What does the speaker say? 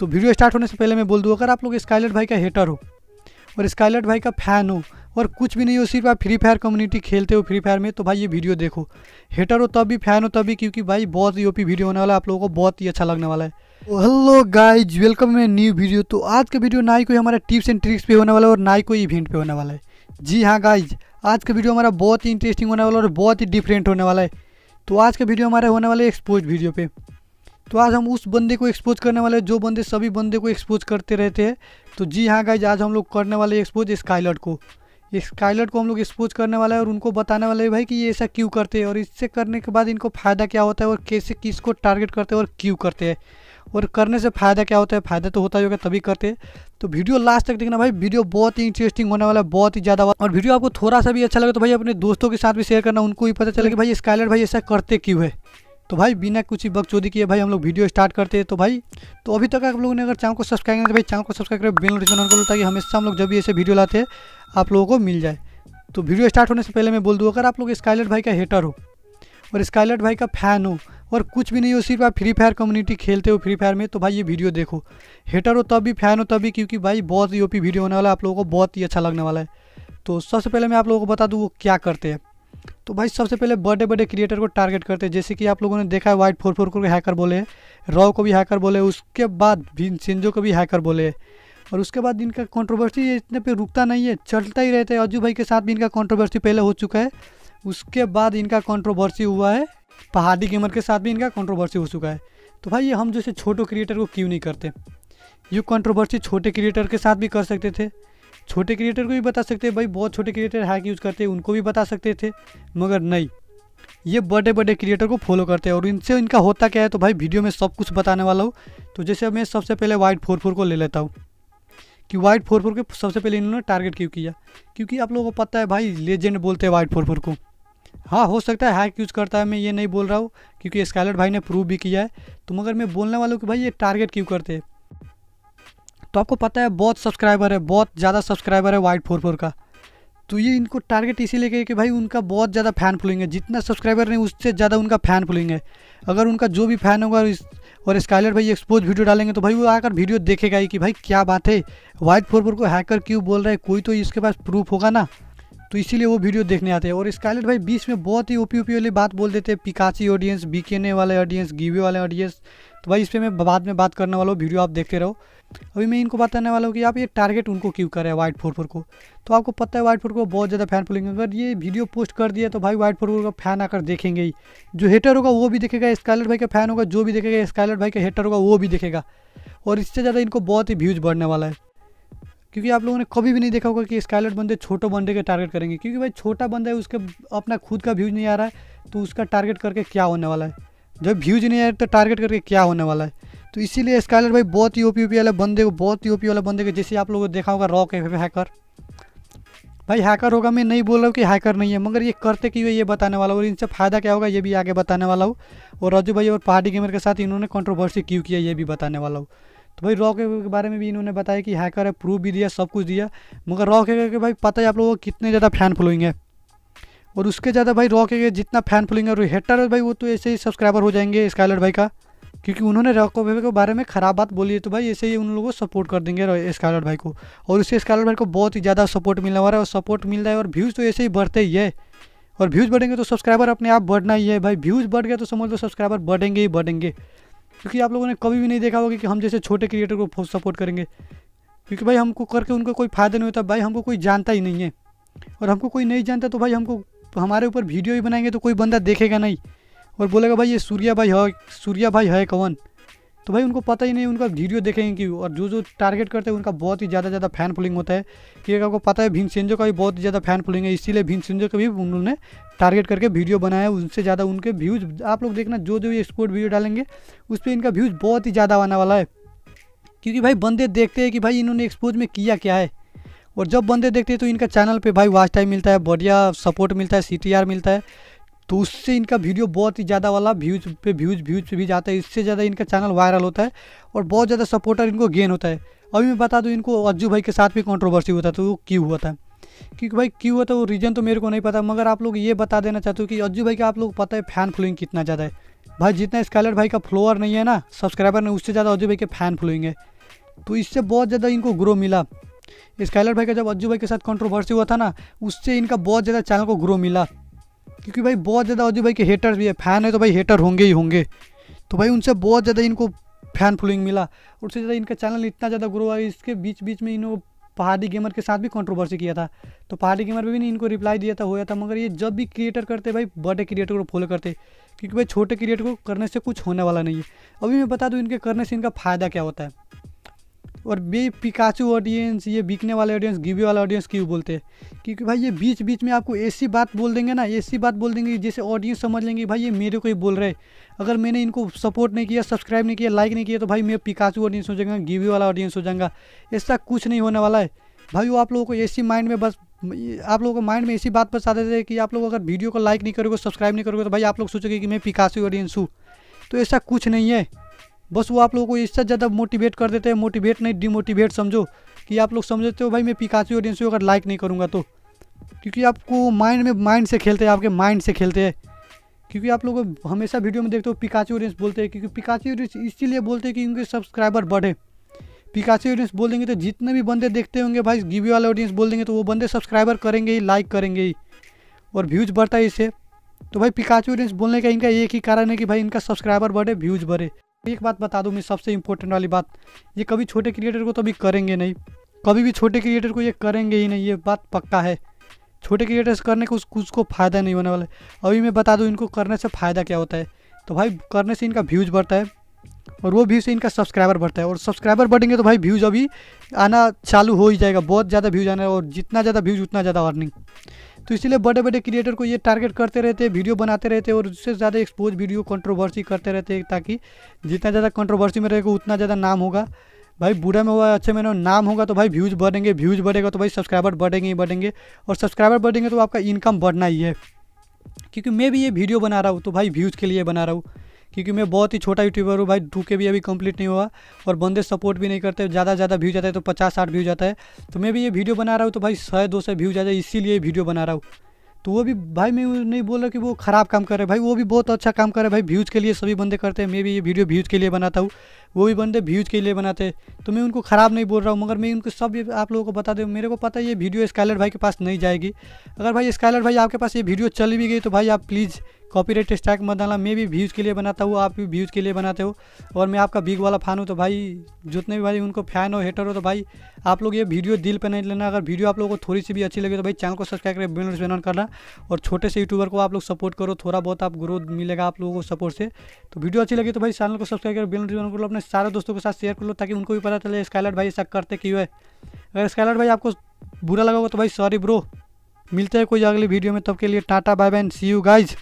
तो video start होने से पहले मैं बोल दूँ, अगर आप लोग स्काइलेट भाई का हेटर हो, और स्काइलेट भाई का फ़ैन हो, और कुछ भी नहीं हो, सिर्फ़ आप फ्री फायर कम्युनिटी खेलते हो फ्री फायर में तो भाई ये वीडियो देखो। हेटर हो तब भी फ़ैन हो तब भी, क्योंकि भाई बहुत ही ओपी वीडियो होने वाला है, आप लोगों को बहुत ही अच्छा लगने वाला है। हेलो गाइज़ वेलकम में न्यू वीडियो तो आज का वीडियो ना ही कोई हमारा टिप्स एंड ट्रिक्स पे होने वाला है, और ना ही कोई इवेंट पे होने वाला है। जी हाँ गाइज़ आज का वीडियो हमारा बहुत ही इंटरेस्टिंग होने वाला है, और बहुत ही डिफरेंट होने वाला है। तो आज का वीडियो हमारा होने वाला है एक्सपोज वीडियो पे। तो आज हम उस बंदे को एक्सपोज करने वाले जो बंदे सभी बंदे को एक्सपोज करते रहते हैं। तो जी हाँ गाइज़ आज हम लोग करने वाले एक्सपोज स्काइलट को। स्काइलट को हम लोग एक्सपोज करने वाला है और उनको बताने वाले हैं भाई कि ये ऐसा क्यों करते हैं और इससे करने के बाद इनको फ़ायदा क्या होता है और कैसे किसको टारगेट करते हैं और क्यों करते हैं। और करने से फ़ायदा क्या होता है? फ़ायदा तो होता ही होगा, तभी करते हैं। तो वीडियो लास्ट तक देखना भाई वीडियो बहुत ही इंटरेस्टिंग होने वाला है, बहुत ही ज़्यादा। और वीडियो आपको थोड़ा सा भी अच्छा लगे तो भाई अपने दोस्तों के साथ भी शेयर करना, उनको भी पता चले कि भाई स्काइलट भाई ऐसा करते क्यों है। तो भाई, बिना कुछ ही बकचोदी किए भाई हम लोग वीडियो स्टार्ट करते हैं। तो भाई तो अभी तक आप लोगों ने अगर चैनल को सब्सक्राइब किया तो भाई चैनल को सब्सक्राइब करें, बिल नोटिफिकेशन करो ताकि हमेशा हम लोग जब भी ऐसे वीडियो लाते हैं, आप लोगों को मिल जाए। तो वीडियो स्टार्ट होने से पहले मैं बोल दूँ, अगर आप लोग स्काइलट भाई का हेटर हो और स्काइलट भाई का फ़ैन हो और कुछ भी नहीं हो, सिर्फ़ आप फ्री फायर कम्युनिटी खेलते हो फ्री फायर में तो भाई ये वीडियो देखो। हेटर हो तब भी फ़ैन हो तभी क्योंकि भाई बहुत ही ओपी वीडियो होने वाला है, आप लोगों को बहुत ही अच्छा लगने वाला है। तो सबसे पहले मैं आप लोगों को बता दूँ वो क्या करते हैं। तो भाई सबसे पहले बड़े बड़े क्रिएटर को टारगेट करते हैं। जैसे कि आप लोगों ने देखा है वाइट फोर फोर को हैकर बोले रॉ को भी हैकर बोले, उसके बाद सिंजो को भी हैकर बोले। और उसके बाद इनका कंट्रोवर्सी इतने पे रुकता नहीं है, चलता ही रहता है। अजू भाई के साथ भी इनका कंट्रोवर्सी पहले हो चुका है। उसके बाद इनका कंट्रोवर्सी हुआ है, पहाड़ी गेमर के साथ भी इनका कंट्रोवर्सी हो चुका है। तो भाई ये हम जैसे छोटे क्रिएटर को क्यों नहीं करते? ये कंट्रोवर्सी छोटे क्रिएटर के साथ भी कर सकते थे। छोटे क्रिएटर को भी बता सकते हैं, भाई, बहुत छोटे क्रिएटर हैक यूज़ करते हैं, उनको भी बता सकते थे, मगर नहीं। ये बड़े बड़े क्रिएटर को फॉलो करते हैं और इनसे इनका होता क्या है तो भाई वीडियो में सब कुछ बताने वाला हूँ। तो जैसे मैं सबसे पहले वाइट फोर फोर को ले लेता हूँ। कि वाइट फोर फोर के सबसे पहले इन्होंने टारगेट क्यों किया? क्योंकि आप लोगों को पता है भाई लेजेंड बोलते हैं वाइट फोर फोर को। हाँ हो सकता है हैक यूज़ करता है, मैं ये नहीं बोल रहा हूँ, क्योंकि स्काइलट भाई ने प्रूव भी किया है। तो मगर मैं बोलने वाला हूँ कि भाई, ये टारगेट क्यों करते हैं? तो आपको पता है, बहुत सब्सक्राइबर है, बहुत ज़्यादा सब्सक्राइबर है वाइट फोर फोर का। तो ये इनको टारगेट इसीलिए किया कि भाई उनका बहुत ज़्यादा फ़ैन फॉलोइंग है। जितना सब्सक्राइबर नहीं, उससे ज़्यादा उनका फ़ैन फॉलोइंग है। अगर उनका जो भी फ़ैन होगा और स्काइलर भाई एक्सपोज वीडियो डालेंगे तो भाई वो आकर वीडियो देखेगा ही कि भाई क्या बात है वाइट फोर फोर को हैकर क्यों बोल रहा है? कोई तो इसके पास प्रूफ होगा ना। तो इसीलिए वो वीडियो देखने आते हैं। और स्काइलेट भाई बीच में बहुत ही ओपी ओपी वाली बात बोल देते हैं पिकाची ऑडियंस बीकेने वाले ऑडियंस गिवे वाले ऑडियंस तो भाई इस पर मैं बाद में बात करने वाला हूँ वीडियो आप देखते रहो। अभी मैं इनको बताने वाला हूँ कि आप ये टारगेट उनको क्यों करें वाइट फोर फोर को? तो आपको पता है वाइट फोर को बहुत ज़्यादा फ़ैन फॉलोइंग अगर ये वीडियो पोस्ट कर दिया तो भाई वाइट फोर फोर का फ़ैन आकर देखेंगे ही। जो हेटर होगा वो भी देखेगा स्काइलर भाई का फ़ैन होगा, जो भी देखेगा स्काइलर भाई का हेटर होगा, वो भी देखेगा। और इससे ज़्यादा इनको बहुत ही व्यूज़ बढ़ने वाला है। क्योंकि आप लोगों ने कभी भी नहीं देखा होगा कि स्काइलट बंदे छोटे बंदे के टारगेट करेंगे। क्योंकि भाई छोटा बंदा है, उसके अपना खुद का व्यूज़ नहीं आ रहा है तो उसका टारगेट करके क्या होने वाला है? जब व्यूज़ नहीं आ रहा तो टारगेट करके क्या होने वाला है? तो इसीलिए स्काइलर भाई बहुत ही ओपी वाले बंदे को, बहुत ही ओपी वाले बंदे को, जैसे आप लोगों ने देखा होगा रॉक है हैकर भाई हैकर होगा, मैं नहीं बोल रहा हूँ कि हैकर नहीं है, मगर ये करते क्यों है, ये बताने वाला हूँ। और इनसे फ़ायदा क्या होगा, ये भी आगे बताने वाला हूँ। और रजू भाई और पहाड़ी गेमर के साथ इन्होंने कंट्रोवर्सी क्यों किया, ये भी बताने वाला हूँ। तो भाई रॉक के बारे में भी इन्होंने बताया कि हैकर है प्रूफ भी दिया, सब कुछ दिया। मगर रॉक के भाई पता है आप लोगों को कितने ज़्यादा फ़ैन फॉलोइंग है। और उसके ज़्यादा भाई रॉक के जितना फ़ैन फॉलोइंग है, और हेटर भाई, वो तो ऐसे ही सब्सक्राइबर हो जाएँगे स्काइलर भाई का। क्योंकि उन्होंने रॉक के बारे में ख़राब बात बोली है तो भाई ऐसे ही उन लोगों को सपोर्ट कर देंगे स्काइलर भाई को। और उससे स्काइलर भाई को बहुत ही ज़्यादा सपोर्ट मिलने वाला है और सपोर्ट मिल रहा है और व्यूज़ तो ऐसे ही बढ़ते ही है। और व्यूज़ बढ़ेंगे तो सब्सक्राइबर अपने आप बढ़ना ही है। भाई व्यूज़ बढ़ गया तो समझ लो सब्सक्राइबर बढ़ेंगे ही बढ़ेंगे। क्योंकि आप लोगों ने कभी भी नहीं देखा होगा कि हम जैसे छोटे क्रिएटर को सपोर्ट करेंगे। क्योंकि भाई हमको करके उनको कोई फ़ायदा नहीं होता, भाई हमको कोई जानता ही नहीं है। और हमको कोई नहीं जानता तो भाई हमको हमारे ऊपर वीडियो ही बनाएँगे तो कोई बंदा देखेगा नहीं। और बोलेगा, भाई ये सूर्या भाई है, सूर्या भाई है कौन? तो भाई उनको पता ही नहीं, उनका वीडियो देखेंगे क्यों और जो जो टारगेट करते हैं, उनका बहुत ही ज़्यादा ज़्यादा फ़ैन फॉलोइंग होता है। क्योंकि आपको पता है सेंजो का भी बहुत ज़्यादा फ़ैन फॉलोइंग है, इसीलिए सेंजो का भी उन्होंने टारगेट करके वीडियो बनाया उनसे ज़्यादा उनके व्यूज़ आप लोग देखना जो जो ये एक्सपोर्ट वीडियो डालेंगे, उस पर इनका व्यूज़ बहुत ही ज़्यादा आने वाला है। क्योंकि भाई बंदे देखते हैं कि भाई इन्होंने एक्सपोज में किया क्या है। और जब बंदे देखते हैं तो इनका चैनल पे भाई वॉच टाइम मिलता है, बढ़िया सपोर्ट मिलता है सीटीआर मिलता है। तो उससे इनका वीडियो बहुत ही ज़्यादा वाला व्यूज़ पे व्यूज़ व्यूज़ पे भी जाता है। इससे ज़्यादा इनका चैनल वायरल होता है और बहुत ज़्यादा सपोर्टर इनको गेन होता है। अभी मैं बता दूँ, इनको अज्जू भाई के साथ भी कॉन्ट्रोवर्सी होता तो वो क्यों हुआ था? क्योंकि भाई क्यों हुआ था, वो रीज़न तो मेरे को नहीं पता, मगर आप लोग ये बता देना चाहते हो कि अज्जू भाई का आप लोग पता है फ़ैन फॉलोइंग कितना ज़्यादा है। भाई जितना स्काइलर भाई का फ्लोअर नहीं है ना सब्सक्राइबर नहीं, उससे ज़्यादा अज्जू भाई के फ़ैन फॉलोइंग है। तो इससे बहुत ज़्यादा इनको ग्रो मिला। स्काइलर भाई का जब अज्जू भाई के साथ कंट्रोवर्सी हुआ था ना, उससे इनका बहुत ज़्यादा चैनल को ग्रो मिला। क्योंकि भाई बहुत ज़्यादा अज्जू भाई के हेटर भी है। फ़ैन है तो भाई हेटर होंगे ही होंगे। तो भाई उनसे बहुत ज़्यादा इनको फ़ैन फॉलोइंग मिला। उससे ज़्यादा इनका चैनल इतना ज़्यादा ग्रो हुआ इसके बीच बीच में इन्होंने पहाड़ी गेमर के साथ भी कंट्रोवर्सी किया था। तो पहाड़ी गेमर भी नहीं इनको रिप्लाई दिया था, होया था। मगर ये जब भी क्रिएटर करते भाई, बड़े क्रिएटर को फॉलो करते। क्योंकि भाई छोटे क्रिएटर को करने से कुछ होने वाला नहीं है। अभी मैं बता दूँ इनके करने से इनका फ़ायदा क्या होता है? और बे पिकाचू ऑडियंस ये बिकने वाले ऑडियंस गिवे वाला ऑडियंस क्यों बोलते हैं? क्योंकि भाई ये बीच बीच में आपको ऐसी बात बोल देंगे ना, ऐसी बात बोल देंगे जैसे ऑडियंस समझ लेंगे, भाई ये मेरे को ही बोल रहे अगर मैंने इनको सपोर्ट नहीं किया सब्सक्राइब नहीं किया लाइक नहीं किया तो भाई मैं पिकाचू ऑडियंस हो जाएगा गिवे वाला ऑडियंस हो जाएगा ऐसा कुछ नहीं होने वाला है। भाई वो आप लोगों को ऐसी माइंड में बस, आप लोगों को माइंड में ऐसी बात बता देते हैं कि आप लोग अगर वीडियो को लाइक नहीं करोगे सब्सक्राइब नहीं करोगे तो भाई आप लोग सोचोगे कि मैं पिकासी ऑडियंस हूँ। तो ऐसा कुछ नहीं है। बस वो आप लोगों को इससे ज़्यादा मोटिवेट कर देते हैं। मोटिवेट नहीं डिमोटिवेट समझो कि आप लोग समझते हो भाई मैं पिकासी ऑडियंस अगर लाइक नहीं करूँगा तो। क्योंकि आपको माइंड में माइंड से खेलते हैं, आपके माइंड से खेलते हैं। क्योंकि आप लोग हमेशा वीडियो में देखते हो पिकाची ऑडियंस बोलते हैं, क्योंकि पिकाची ऑडियंस इसीलिए बोलते हैं कि उनके सब्सक्राइबर बढ़े। पिकाची ऑडियंस बोल देंगे तो जितने भी बंदे देखते होंगे भाई गिवी वाले ऑडियंस बोल देंगे तो वो बंदे सब्सक्राइबर करेंगे ही लाइक करेंगे ही। और व्यूज़ बढ़ता है इससे। तो भाई पिकाची ऑडियंस बोलने का इनका एक ही कारण है कि भाई इनका सब्सक्राइबर बढ़े व्यूज़ बढ़े। एक बात बता दूँ मैं सबसे इम्पोर्टेंट वाली बात, ये कभी छोटे क्रिएटर को तो भी करेंगे नहीं। कभी भी छोटे क्रिएटर को ये करेंगे ही नहीं, ये बात पक्का है। छोटे क्रिएटर्स करने को उसको फ़ायदा नहीं होने वाला है। अभी मैं बता दूँ, इनको करने से फ़ायदा क्या होता है? तो भाई, करने से इनका व्यूज़ बढ़ता है, और वो व्यूज़ से इनका सब्सक्राइबर बढ़ता है। और सब्सक्राइबर बढ़ेंगे तो भाई व्यूज़ अभी आना चालू हो ही जाएगा। बहुत ज़्यादा व्यूज़ आना और जितना ज़्यादा व्यूज़ उतना ज़्यादा अर्निंग तो इसीलिए बड़े बड़े क्रिएटर को ये टारगेट करते रहते हैं वीडियो बनाते रहते हैं और उससे ज़्यादा एक्सपोज वीडियो कंट्रोवर्सी करते रहते हैं ताकि जितना ज़्यादा कंट्रोवर्सी में रहेगा उतना ज़्यादा नाम होगा। भाई बुरा में हुआ, अच्छे में नाम होगा तो भाई व्यूज़ बढ़ेंगे व्यूज़ बढ़ेगा तो भाई सब्सक्राइबर बढ़ेंगे ही बढ़ेंगे और सब्सक्राइबर बढ़ेंगे तो आपका इनकम बढ़ना ही है। क्योंकि मैं भी ये वीडियो बना रहा हूँ तो भाई व्यूज़ के लिए बना रहा हूँ। क्योंकि मैं बहुत ही छोटा यूट्यूबर हूँ भाई, टू के भी अभी कंप्लीट नहीं हुआ और बंदे सपोर्ट भी नहीं करते, ज़्यादा ज़्यादा व्यू जाता है तो पचास, साठ व्यू जाता है। तो मैं भी ये वीडियो बना रहा हूँ तो भाई सौ, दो सौ व्यू जाता है, इसीलिए वीडियो बना रहा हूँ। तो वो भी, भाई मैं नहीं बोल रहा कि वो ख़राब काम कर रहे भाई वो भी बहुत अच्छा काम कर रहे भाई व्यूज़ के लिए सभी बंदे करते हैं। मैं भी ये वीडियो व्यूज़ के लिए बनाता हूँ। वो भी बंदे व्यूज़ के लिए बनाते हैं। तो मैं उनको ख़राब नहीं बोल रहा हूँ, मगर मैं उनको सब आप लोगों को बता दूँ, मेरे को पता है ये वीडियो स्काइलर भाई के पास नहीं जाएगी। अगर भाई स्काइलर भाई आपके पास ये वीडियो चल भी गई तो भाई आप प्लीज़ कॉपीराइट स्ट्राइक मत डालना। मैं भी व्यूज़ के लिए बनाता हूँ, आप भी व्यूज़ के लिए बनाते हो। और मैं आपका बिग वाला फ़ैन हूँ तो भाई, जितने भी भाई उनको फ़ैन हो हेटर हो तो भाई, आप लोग ये वीडियो दिल पर नहीं लेना। अगर वीडियो आप लोगों को थोड़ी सी भी अच्छी लगे तो भाई चैनल को सब्सक्राइब करें बिल नोटिफिकेशन करना। और छोटे से यूट्यूबर को आप लोग सपोर्ट करो, थोड़ा बहुत आप ग्रोथ मिलेगा आप लोगों को सपोर्ट से। तो वीडियो अच्छी लगी तो भाई चैनल को सब्सक्राइब करो बिल नोटिफिकेशन करो अपने सारे दोस्तों के साथ शेयर कर लो, ताकि उनको भी पता चले स्काइलर भाई ऐसा करते क्यों है। अगर स्काइलर भाई आपको बुरा लगा होगा तो भाई सॉरी ब्रो मिलते हैं कोई अगली वीडियो में, तब के लिए tata bye bye see you guys